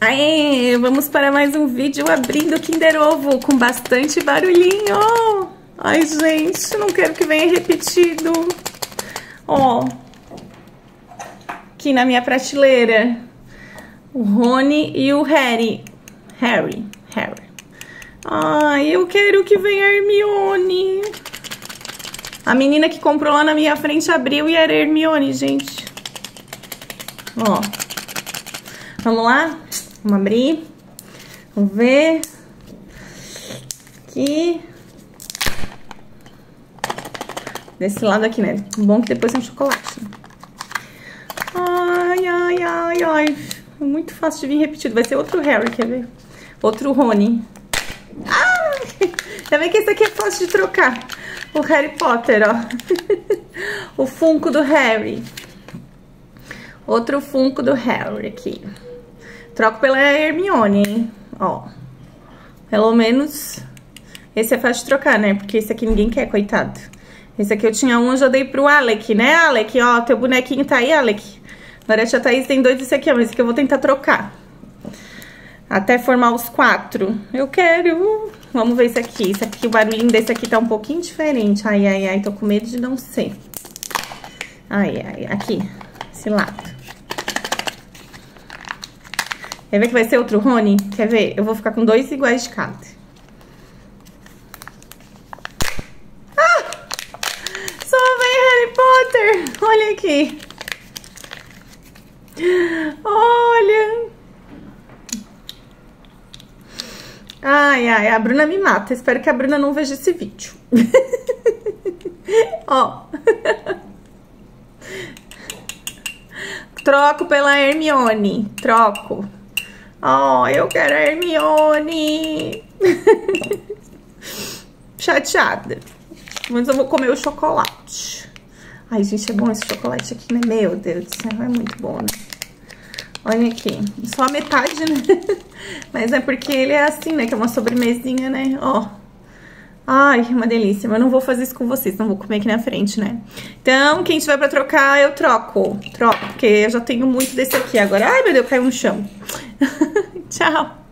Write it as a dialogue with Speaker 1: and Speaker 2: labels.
Speaker 1: Aê, vamos para mais um vídeo abrindo Kinder Ovo com bastante barulhinho. Ai, gente, não quero que venha repetido. Ó, aqui na minha prateleira, o Rony e o Harry. Harry, Harry. Ai, eu quero que venha a Hermione. A menina que comprou lá na minha frente abriu e era Hermione, gente. Ó. Vamos lá? Vamos abrir. Vamos ver. Aqui. Desse lado aqui, né? Bom que depois tem um chocolate. Ai, ai, ai, ai. Muito fácil de vir repetido. Vai ser outro Harry, quer ver? Outro Rony. Ah! Já que esse aqui é fácil de trocar. O Harry Potter, ó. o Funko do Harry. Outro Funko do Harry aqui. Troco pela Hermione, hein? Ó. Pelo menos... Esse é fácil de trocar, né? Porque esse aqui ninguém quer, coitado. Esse aqui eu tinha um, eu já dei pro Alec, né, Alec? Ó, teu bonequinho tá aí, Alec. Agora a Thaís tem dois desse aqui, ó, mas esse aqui eu vou tentar trocar. Até formar os quatro. Eu quero. Vamos ver esse aqui. Esse aqui, o barulhinho desse aqui tá um pouquinho diferente. Ai, ai, ai, tô com medo de não ser. Ai, ai, aqui. Esse lado. Quer ver que vai ser outro Rony? Quer ver? Eu vou ficar com dois iguais de cada. Ah! Harry Potter! Olha aqui. Olha. Ai, ai, a Bruna me mata. Espero que a Bruna não veja esse vídeo. Ó. Troco pela Hermione. Troco. Oh, eu quero a Hermione. Chateada. Mas eu vou comer o chocolate. Ai, gente, é bom esse chocolate aqui, né? Meu Deus do céu, é muito bom, né? Olha aqui, só a metade, né? Mas é porque ele é assim, né? Que é uma sobremesinha, né? Ó. Ai, uma delícia. Mas não vou fazer isso com vocês, não vou comer aqui na frente, né? Então, quem tiver pra trocar, eu troco. Troco, porque eu já tenho muito desse aqui agora. Ai, meu Deus, caiu no chão. Tchau.